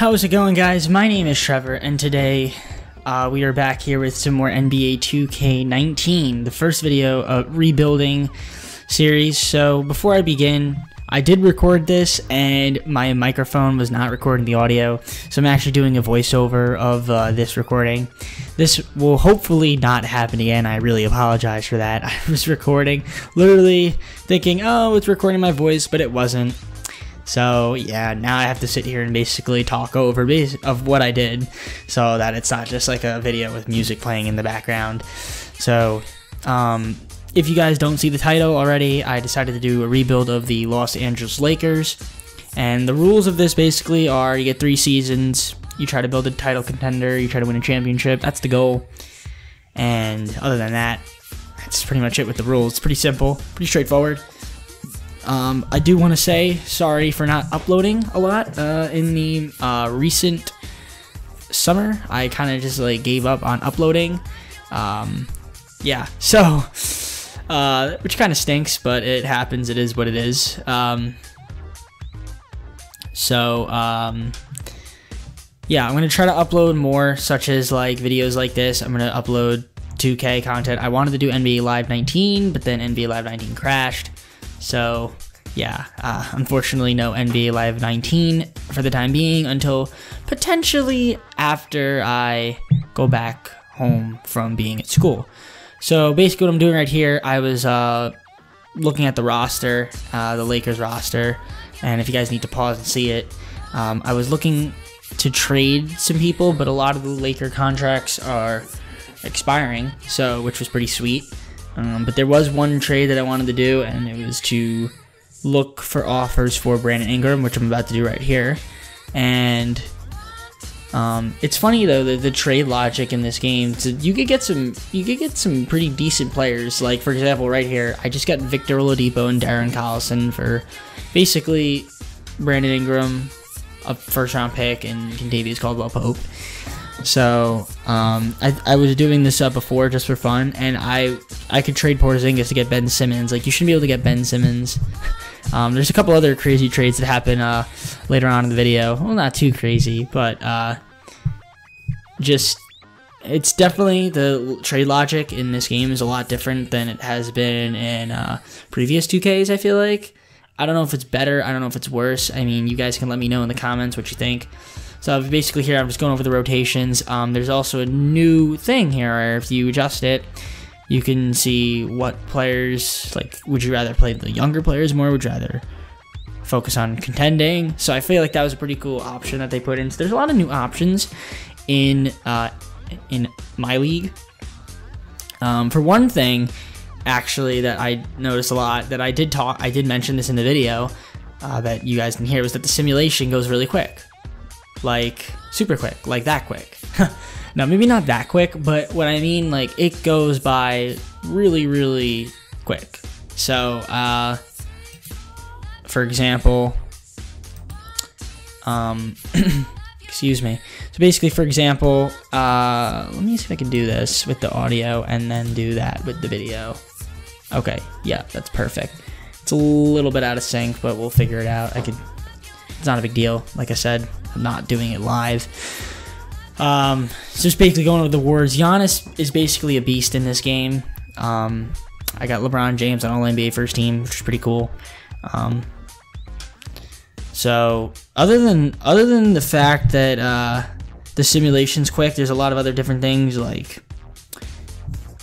How's it going, guys? My name is Trevor, and today uh, we are back here with some more NBA 2K19, the first video of rebuilding series. So before I begin, I did record this, and my microphone was not recording the audio, so I'm actually doing a voiceover of uh, this recording. This will hopefully not happen again. I really apologize for that. I was recording, literally thinking, oh, it's recording my voice, but it wasn't. So yeah, now I have to sit here and basically talk over of what I did, so that it's not just like a video with music playing in the background. So, um, if you guys don't see the title already, I decided to do a rebuild of the Los Angeles Lakers, and the rules of this basically are: you get three seasons, you try to build a title contender, you try to win a championship. That's the goal. And other than that, that's pretty much it with the rules. It's pretty simple, pretty straightforward. Um, I do want to say sorry for not uploading a lot uh, in the uh, recent summer. I kind of just like gave up on uploading. Um, yeah, so uh, which kind of stinks, but it happens. It is what it is. Um, so um, yeah, I'm gonna try to upload more, such as like videos like this. I'm gonna upload 2K content. I wanted to do NBA Live 19, but then NBA Live 19 crashed. So, yeah, uh, unfortunately, no NBA Live 19 for the time being until potentially after I go back home from being at school. So, basically, what I'm doing right here, I was uh, looking at the roster, uh, the Lakers roster, and if you guys need to pause and see it, um, I was looking to trade some people, but a lot of the Laker contracts are expiring, so which was pretty sweet. Um, but there was one trade that I wanted to do, and it was to look for offers for Brandon Ingram, which I'm about to do right here. And um, it's funny though the, the trade logic in this game. So you could get some, you could get some pretty decent players. Like for example, right here, I just got Victor Oladipo and Darren Collison for basically Brandon Ingram, a first round pick, and Kentavious Caldwell Pope. So um, I, I was doing this up before just for fun, and I I could trade Porzingis to get Ben Simmons. Like you shouldn't be able to get Ben Simmons. Um, there's a couple other crazy trades that happen uh, later on in the video. Well, not too crazy, but uh, just it's definitely the trade logic in this game is a lot different than it has been in uh, previous 2Ks. I feel like I don't know if it's better. I don't know if it's worse. I mean, you guys can let me know in the comments what you think. So basically here I'm just going over the rotations. Um, there's also a new thing here if you adjust it, you can see what players, like, would you rather play the younger players more? Would you rather focus on contending? So I feel like that was a pretty cool option that they put in. So there's a lot of new options in, uh, in my league. Um, for one thing, actually, that I noticed a lot, that I did talk, I did mention this in the video, uh, that you guys can hear, was that the simulation goes really quick like super quick, like that quick. now, maybe not that quick, but what I mean, like it goes by really, really quick. So, uh, for example, um, excuse me. So basically, for example, uh, let me see if I can do this with the audio and then do that with the video. Okay, yeah, that's perfect. It's a little bit out of sync, but we'll figure it out. I could. It's not a big deal. Like I said, I'm not doing it live. Um, so just basically going over the words. Giannis is basically a beast in this game. Um, I got LeBron James on All NBA first team, which is pretty cool. Um, so other than other than the fact that uh, the simulation's quick, there's a lot of other different things like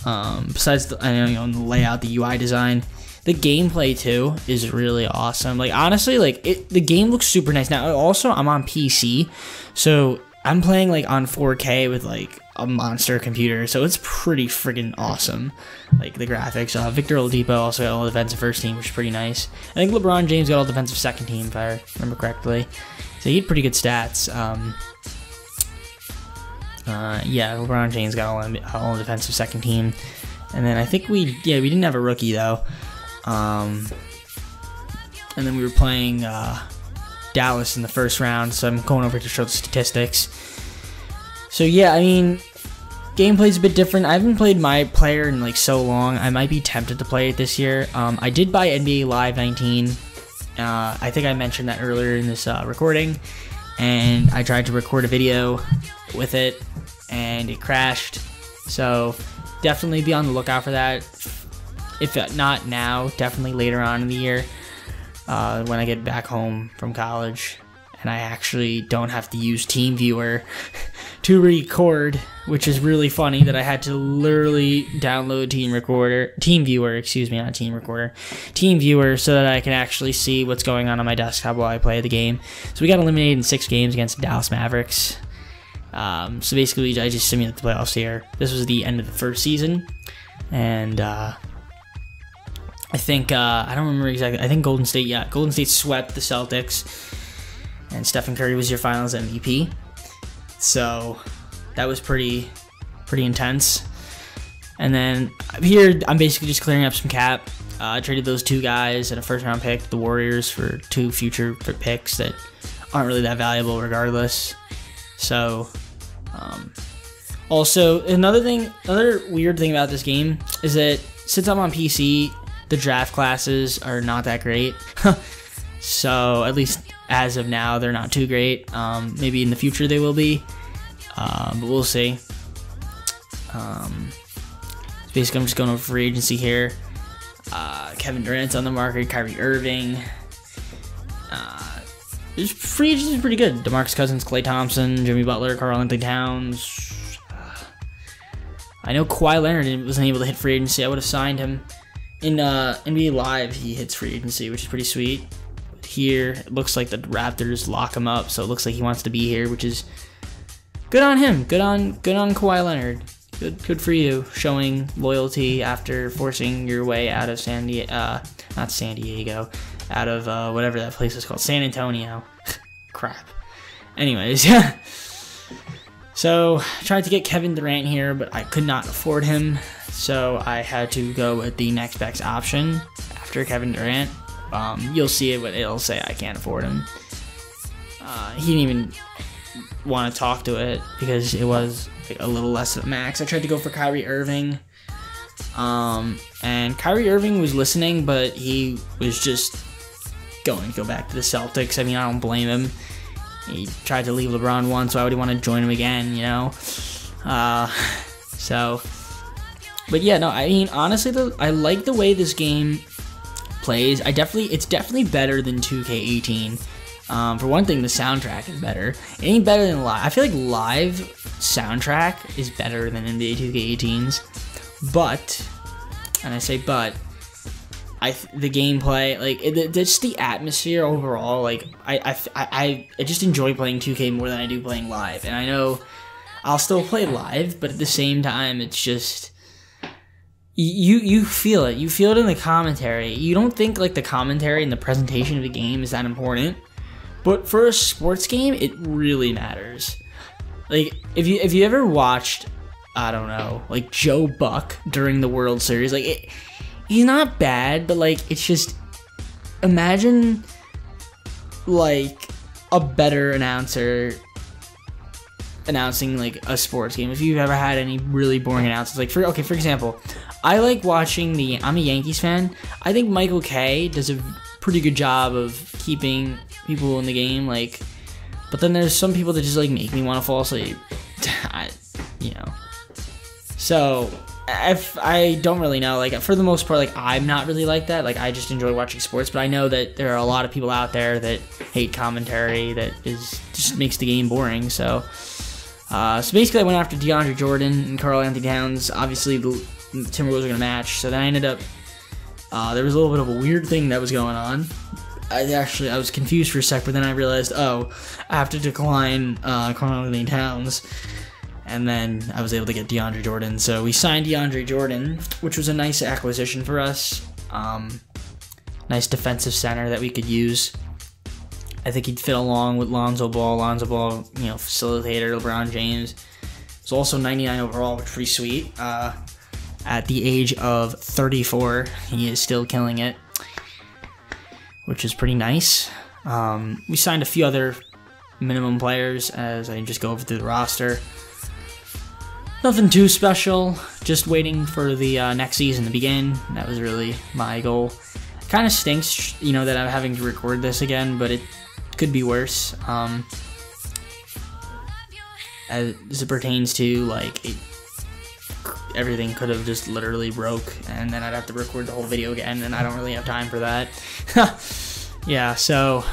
um, besides the, I know, you know the layout, the UI design the gameplay too is really awesome. Like honestly, like it, the game looks super nice. Now also I'm on PC, so I'm playing like on 4K with like a monster computer, so it's pretty freaking awesome. Like the graphics. Uh, Victor Oladipo also got all defensive first team, which is pretty nice. I think LeBron James got all defensive second team, if I remember correctly. So he had pretty good stats. Um, uh, yeah, LeBron James got all, all defensive second team. And then I think we, yeah, we didn't have a rookie though. Um, and then we were playing uh, Dallas in the first round, so I'm going over to show the statistics. So yeah, I mean, gameplay's a bit different. I haven't played my player in like so long. I might be tempted to play it this year. Um, I did buy NBA Live 19. Uh, I think I mentioned that earlier in this uh, recording. and I tried to record a video with it, and it crashed. So definitely be on the lookout for that. If not now, definitely later on in the year uh, when I get back home from college and I actually don't have to use TeamViewer to record, which is really funny that I had to literally download Team Recorder, TeamViewer, excuse me, not Team Recorder, TeamViewer, so that I can actually see what's going on on my desktop while I play the game. So we got eliminated in six games against Dallas Mavericks. Um, so basically, I just simulated the playoffs here. This was the end of the first season, and uh, I think uh, I don't remember exactly. I think Golden State, yeah, Golden State swept the Celtics, and Stephen Curry was your Finals MVP. So that was pretty, pretty intense. And then here, I'm basically just clearing up some cap. Uh, I traded those two guys and a first round pick, the Warriors, for two future picks that aren't really that valuable regardless. So, um, also another thing, another weird thing about this game is that since I'm on PC, the draft classes are not that great. so at least as of now, they're not too great. Um, maybe in the future they will be, uh, but we'll see. Um, basically, I'm just going over free agency here. Uh, Kevin Durant's on the market. Kyrie Irving. Uh, free agency is pretty good. Demarcus Cousins, Klay Thompson, Jimmy Butler, Karl-Anthony Towns. I know Kawhi Leonard wasn't able to hit free agency. I would have signed him in uh, NBA Live, he hits free agency, which is pretty sweet. Here, it looks like the Raptors lock him up, so it looks like he wants to be here, which is good on him. Good on good on Kawhi Leonard. Good good for you, showing loyalty after forcing your way out of San Diego, uh, not San Diego, out of uh, whatever that place is called, San Antonio. Crap. Anyways, yeah. So, tried to get Kevin Durant here, but I could not afford him. So, I had to go with the next best option after Kevin Durant. Um, you'll see it, but it'll say I can't afford him. Uh, he didn't even want to talk to it because it was a little less than max. I tried to go for Kyrie Irving. Um, and Kyrie Irving was listening, but he was just going to go back to the Celtics. I mean, I don't blame him. He tried to leave LeBron once, so I would want to join him again, you know? Uh, so, but yeah, no, I mean, honestly, though, I like the way this game plays. I definitely, it's definitely better than 2K18. Um, for one thing, the soundtrack is better. It ain't better than live. I feel like live soundtrack is better than NBA 2K18's. But, and I say but, I the gameplay, like it, just the atmosphere overall. Like I, I, I, I just enjoy playing 2K more than I do playing live, and I know I'll still play live, but at the same time, it's just you you feel it. You feel it in the commentary. You don't think like the commentary and the presentation of the game is that important, but for a sports game, it really matters. Like if you if you ever watched, I don't know, like Joe Buck during the World Series, like it he's not bad, but like it's just imagine like a better announcer announcing like a sports game. If you've ever had any really boring announcers, like for okay, for example, I like watching the. I'm a Yankees fan. I think Michael Kay does a pretty good job of keeping people in the game. Like, but then there's some people that just like make me want to fall asleep. I, you know. So if I don't really know, like for the most part, like I'm not really like that. Like I just enjoy watching sports, but I know that there are a lot of people out there that hate commentary that is just makes the game boring. So, uh, so basically, I went after DeAndre Jordan and Karl Anthony Towns. Obviously, the Timberwolves are gonna match. So then I ended up. Uh, there was a little bit of a weird thing that was going on. I actually I was confused for a sec, but then I realized, oh, I have to decline uh, Karl-Anthony Towns and then I was able to get DeAndre Jordan. So we signed DeAndre Jordan, which was a nice acquisition for us. Um, nice defensive center that we could use. I think he'd fit along with Lonzo Ball. Lonzo Ball, you know, facilitator, LeBron James. He's also 99 overall, which is pretty sweet. Uh, at the age of 34, he is still killing it, which is pretty nice. Um, we signed a few other minimum players as I just go over through the roster. Nothing too special, just waiting for the uh, next season to begin. That was really my goal. Kind of stinks, you know, that I'm having to record this again, but it could be worse. Um, as it pertains to like everything could have just literally broke, and then I'd have to record the whole video again, and I don't really have time for that. yeah, so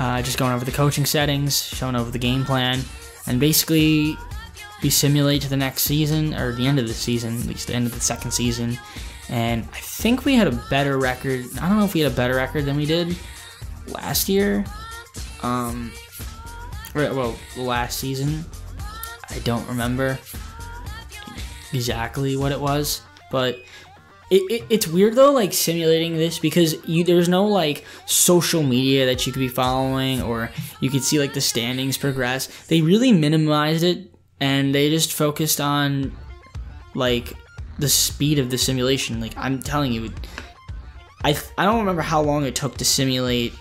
uh, just going over the coaching settings, showing over the game plan, and basically we simulate to the next season or the end of the season, at least the end of the second season. And I think we had a better record. I don't know if we had a better record than we did last year. Um, well, last season. I don't remember exactly what it was, but it, it, it's weird though, like simulating this because you there's no like social media that you could be following or you could see like the standings progress. They really minimized it and they just focused on like the speed of the simulation. Like I'm telling you, I I don't remember how long it took to simulate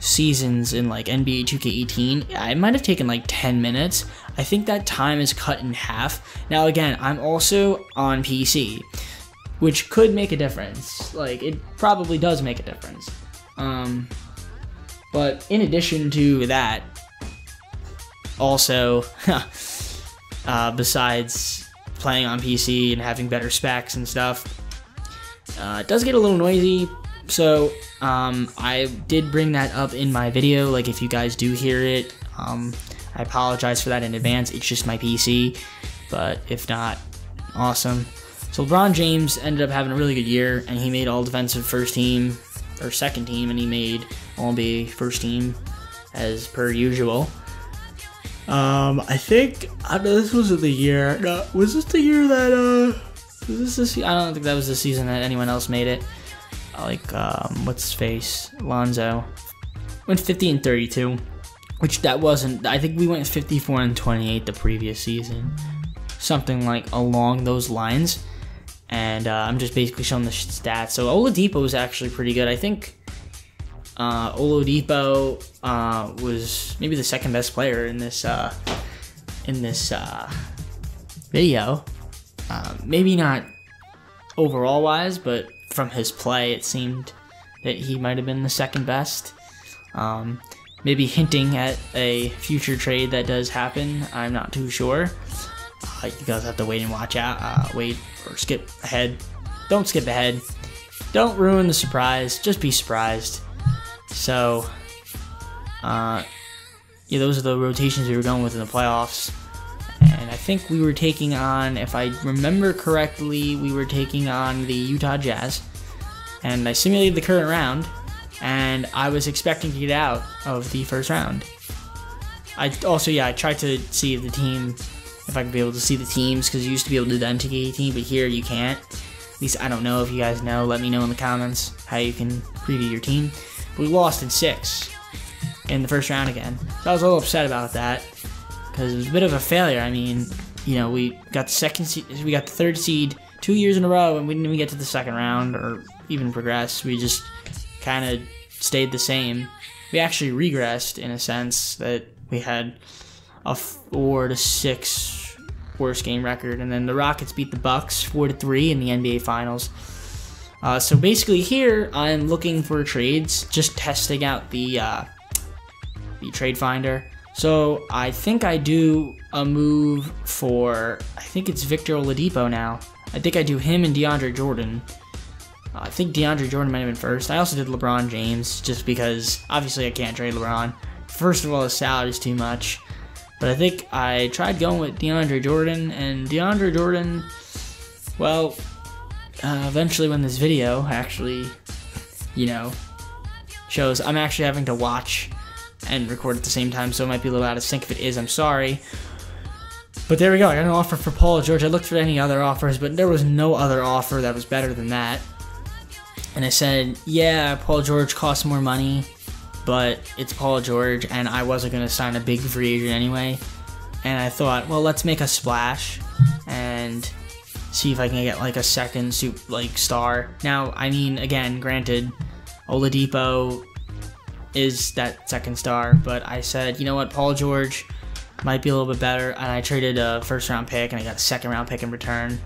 seasons in like NBA 2K18. It might have taken like 10 minutes. I think that time is cut in half. Now again, I'm also on PC, which could make a difference. Like it probably does make a difference. Um, but in addition to that, also, uh, besides playing on PC and having better specs and stuff, uh, it does get a little noisy. So um, I did bring that up in my video. Like if you guys do hear it, um, I apologize for that in advance. It's just my PC, but if not, awesome. So LeBron James ended up having a really good year, and he made all defensive first team or second team, and he made all NBA first team as per usual. Um, I think I know this was the year. No, was this the year that uh, was this the? I don't think that was the season that anyone else made it. Like um, what's his face, Lonzo, went 50 and 32, which that wasn't. I think we went 54 and 28 the previous season, something like along those lines. And uh, I'm just basically showing the stats. So Oladipo was actually pretty good. I think uh, Oladipo uh, was maybe the second best player in this uh, in this uh, video. Uh, maybe not overall wise, but from his play, it seemed that he might have been the second best. Um, maybe hinting at a future trade that does happen. I'm not too sure. Uh, you guys have to wait and watch out. Uh, wait or skip ahead. Don't skip ahead. Don't ruin the surprise. Just be surprised. So, uh, yeah, those are the rotations we were going with in the playoffs. And I think we were taking on, if I remember correctly, we were taking on the Utah Jazz. And I simulated the current round, and I was expecting to get out of the first round. I also, yeah, I tried to see the team, if I could be able to see the teams, because you used to be able to do the MTK team, but here you can't. At least I don't know if you guys know. Let me know in the comments how you can preview your team we lost in six in the first round again. So I was a little upset about that because it was a bit of a failure. I mean, you know, we got the second seed, we got the third seed two years in a row, and we didn't even get to the second round or even progress. We just kind of stayed the same. We actually regressed in a sense that we had a four to six worst game record, and then the Rockets beat the Bucks four to three in the NBA Finals. Uh, so basically here, I'm looking for trades, just testing out the, uh, the trade finder. So I think I do a move for, I think it's Victor Oladipo now. I think I do him and DeAndre Jordan. I think DeAndre Jordan might have been first. I also did LeBron James, just because obviously I can't trade LeBron. First of all, his salary is too much. But I think I tried going with DeAndre Jordan, and DeAndre Jordan, well, uh, eventually when this video actually, you know, shows, I'm actually having to watch and record at the same time, so it might be a little out of sync. If it is, I'm sorry. But there we go. I got an offer for Paul George. I looked for any other offers, but there was no other offer that was better than that. And I said, yeah, Paul George costs more money, but it's Paul George, and I wasn't going to sign a big free agent anyway. And I thought, well, let's make a splash. And see if I can get like a second soup like star. Now, I mean, again, granted, Oladipo is that second star, but I said, you know what, Paul George might be a little bit better, and I traded a first round pick and I got a second round pick in return.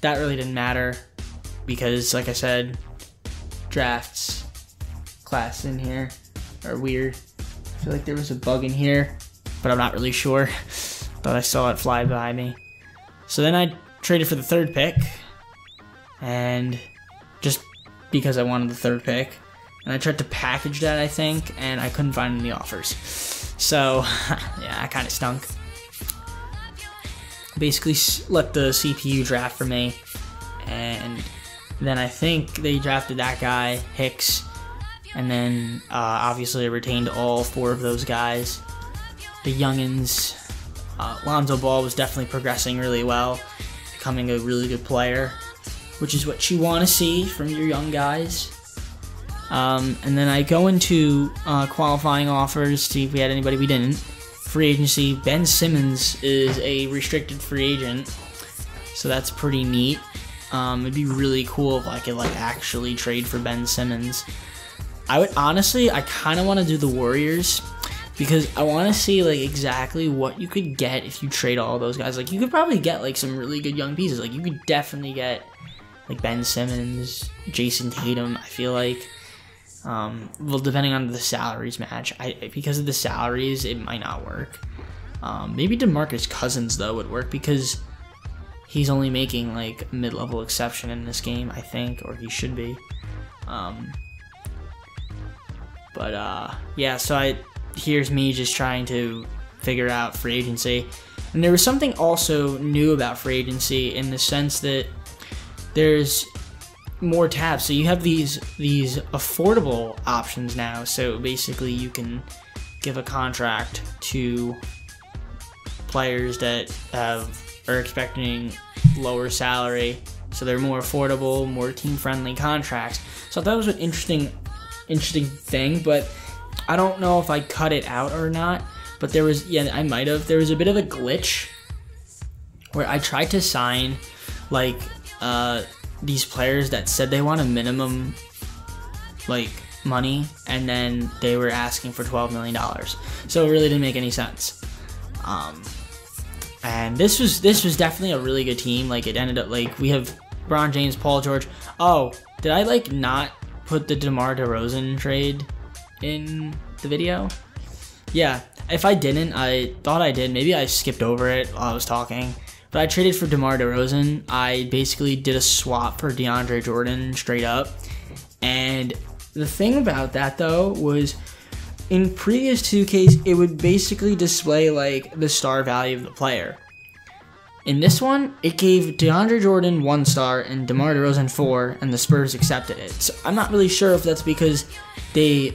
That really didn't matter because, like I said, drafts class in here are weird. I feel like there was a bug in here, but I'm not really sure. Thought I saw it fly by me. So then I traded for the third pick, and just because I wanted the third pick, and I tried to package that I think, and I couldn't find any offers. So yeah, I kind of stunk. Basically, let the CPU draft for me, and then I think they drafted that guy Hicks, and then uh, obviously retained all four of those guys. The youngins, uh, Lonzo Ball was definitely progressing really well, becoming a really good player, which is what you want to see from your young guys. Um, and then I go into uh, qualifying offers, see if we had anybody we didn't. Free agency, Ben Simmons is a restricted free agent, so that's pretty neat. Um, it'd be really cool if I could like actually trade for Ben Simmons. I would honestly, I kind of want to do the Warriors because I want to see like exactly what you could get if you trade all those guys. Like you could probably get like some really good young pieces. Like you could definitely get like Ben Simmons, Jayson Tatum. I feel like um, well, depending on the salaries match, I because of the salaries, it might not work. Um, maybe Demarcus Cousins though would work because he's only making like mid-level exception in this game, I think, or he should be. Um, but uh, yeah, so I here's me just trying to figure out free agency, and there was something also new about free agency in the sense that there's more tabs. So you have these these affordable options now. So basically, you can give a contract to players that have are expecting lower salary, so they're more affordable, more team friendly contracts. So that was an interesting interesting thing, but I don't know if I cut it out or not. But there was yeah, I might have. There was a bit of a glitch where I tried to sign like uh these players that said they want a minimum like money and then they were asking for 12 million dollars so it really didn't make any sense um and this was this was definitely a really good team. Like it ended up like we have Bron James Paul George. Oh did I like not put the DeMar DeRozan trade in the video? Yeah if I didn't I thought I did. Maybe I skipped over it while I was talking. But I traded for DeMar DeRozan. I basically did a swap for DeAndre Jordan straight up. And the thing about that though was in previous 2Ks, it would basically display like the star value of the player. In this one, it gave DeAndre Jordan one star and DeMar DeRozan four, and the Spurs accepted it. So I'm not really sure if that's because they,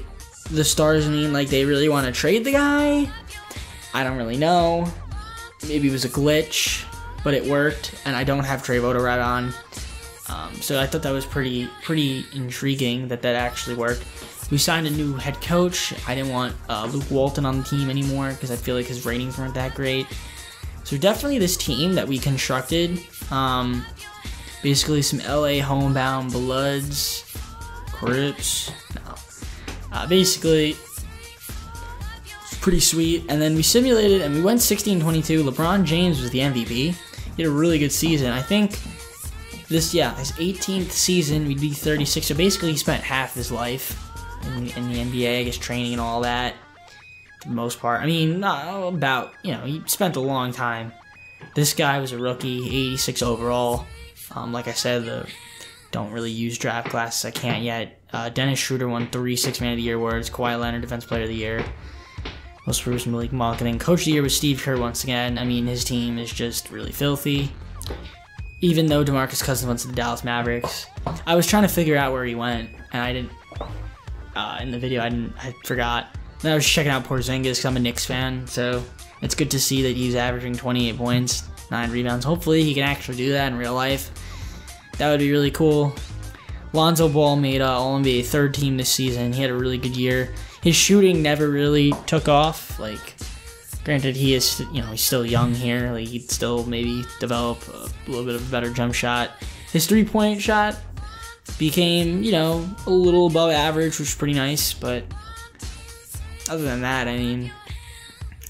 the stars mean like they really want to trade the guy. I don't really know. Maybe it was a glitch but it worked, and I don't have Trey Voderad on. Um, so I thought that was pretty pretty intriguing that that actually worked. We signed a new head coach. I didn't want uh, Luke Walton on the team anymore because I feel like his ratings weren't that great. So definitely this team that we constructed, um, basically some LA homebound bloods, Crips. No, uh, basically pretty sweet. And then we simulated and we went 16-22. LeBron James was the MVP. He had a really good season. I think this, yeah, his 18th season, we'd be 36. So basically, he spent half his life in, in the NBA, I guess, training and all that. For the most part. I mean, about, you know, he spent a long time. This guy was a rookie, 86 overall. Um, like I said, the don't really use draft classes. I can't yet. Uh, Dennis Schroeder won three Six Man of the Year awards. Kawhi Leonard, Defense Player of the Year most improved Malik Monk. And Coach of the Year was Steve Kerr once again. I mean, his team is just really filthy. Even though DeMarcus Cousins went to the Dallas Mavericks, I was trying to figure out where he went, and I didn't. Uh, in the video, I didn't. I forgot. Then I was checking out Porzingis because I'm a Knicks fan, so it's good to see that he's averaging 28 points, nine rebounds. Hopefully, he can actually do that in real life. That would be really cool. Lonzo Ball made uh, All NBA third team this season. He had a really good year his shooting never really took off. Like, granted, he is you know he's still young here. Like he'd still maybe develop a little bit of a better jump shot. His three point shot became you know a little above average, which is pretty nice. But other than that, I mean,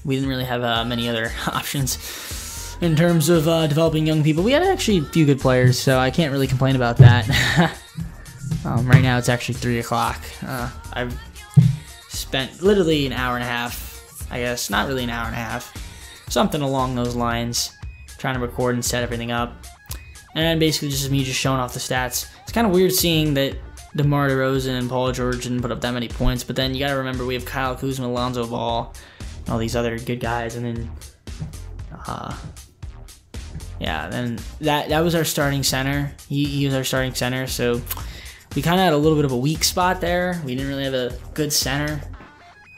we didn't really have uh, many other options in terms of uh, developing young people. We had actually a few good players, so I can't really complain about that. um, right now, it's actually three o'clock. Uh, I've spent literally an hour and a half, I guess, not really an hour and a half, something along those lines. Trying to record and set everything up. And basically just me just showing off the stats. Kind of weird seeing that DeMar DeRozan and Paul George didn't put up that many points, but then you got to remember we have Kyle Kuzma, Alonzo Ball, all these other good guys, and then, uh, yeah, then that that was our starting center. He, he was our starting center, so we kind of had a little bit of a weak spot there. We didn't really have a good center.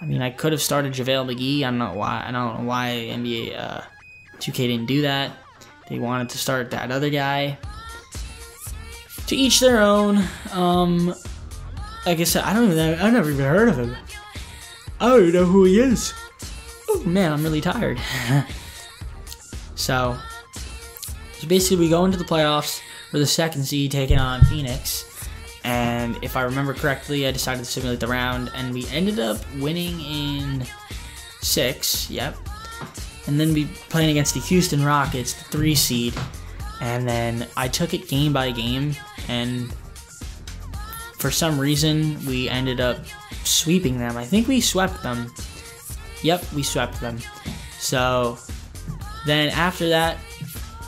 I mean, I could have started JaVale McGee. I don't know why. I don't know why NBA uh, 2K didn't do that. They wanted to start that other guy. To each their own. Um, like I said, I don't even. I've never even heard of him. I don't even know who he is. Oh man, I'm really tired. so, so basically, we go into the playoffs for the second seed, taking on Phoenix. And if I remember correctly, I decided to simulate the round, and we ended up winning in six. Yep. And then we playing against the Houston Rockets, the three seed, and then I took it game by game, and for some reason we ended up sweeping them. I think we swept them. Yep, we swept them. So then after that,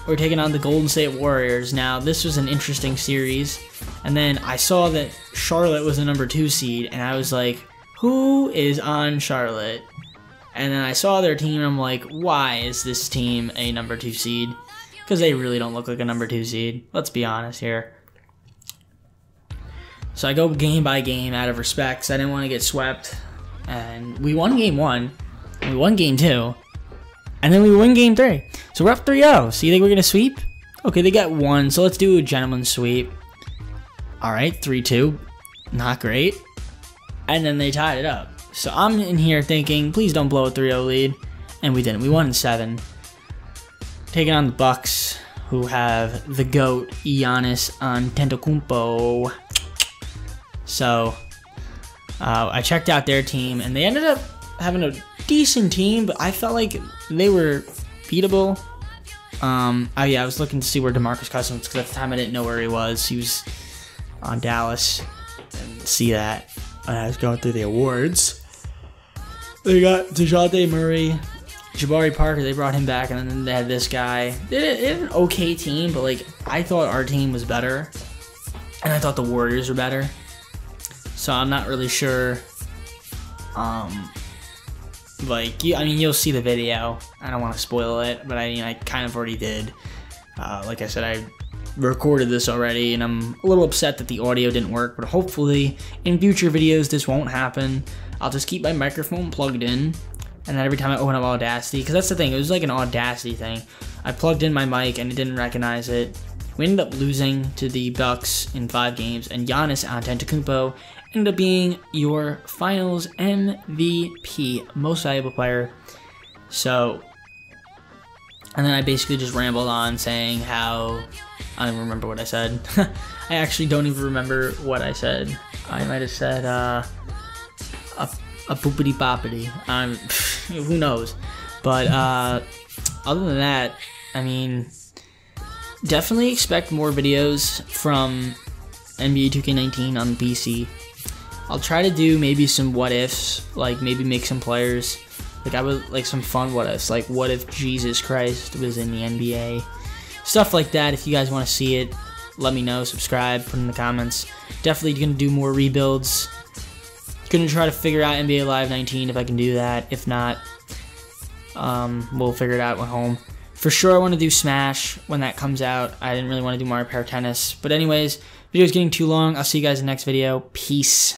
we're taking on the Golden State Warriors. Now this was an interesting series, and then I saw that Charlotte was the number two seed, and I was like, who is on Charlotte? And then I saw their team, and I'm like, why is this team a number two seed? Because they really don't look like a number two seed. Let's be honest here. So I go game by game out of respect. I didn't want to get swept. And we won game one. We won game two. And then we win game three. So we're up 3 0. So you think we're to sweep? Okay, they got one. So let's do a gentleman's sweep. All right, 3 2. Not great. And then they tied it up. So I'm in here thinking, please don't blow a 3-0 lead. And we didn't. We won in 7. Taking on the Bucks, who have the GOAT, Giannis Antetokounmpo. So uh, I checked out their team, and they ended up having a decent team, but I felt like they were beatable. Um, oh yeah, I was looking to see where Demarcus Cousins, because at the time I didn't know where he was. He was on Dallas. and see that I was going through the awards. They got DeJounte Murray, Jabari Parker. They brought him back, and then they had this guy. They had, an okay team, but like I thought our team was better, and I thought the Warriors were better. So I'm not really sure. Um, like you, I mean, you'll see the video. I don't want to spoil it, but I mean, I kind of already did. Uh, like I said, I recorded this already, and I'm a little upset that the audio didn't work. But hopefully, in future videos, this won't happen. I'll just keep my microphone plugged in, and then every time I open up Audacity, because that's the thing, it was like an Audacity thing. I plugged in my mic and it didn't recognize it. We ended up losing to the Bucks in five games, and Giannis Antetokounmpo ended up being your Finals MVP, most valuable player. So, and then I basically just rambled on saying how I don't even remember what I said. I actually don't even remember what I said. I might have said uh, a a boopity boppity. Um, who knows? But uh, other than that, I mean, definitely expect more videos from NBA 2K19 on PC. I'll try to do maybe some what ifs, like maybe make some players. Like I would like some fun what ifs, like what if Jesus Christ was in the NBA, stuff like that. If you guys want to see it, let me know. Subscribe, put in the comments. Definitely gonna do more rebuilds. Gonna try to figure out NBA Live 19 if I can do that. If not, um, we'll figure it out at home. For sure, I want to do Smash when that comes out. I didn't really want to do Mario Kart Tennis. But anyways, video's getting too long. I'll see you guys in the next video. Peace.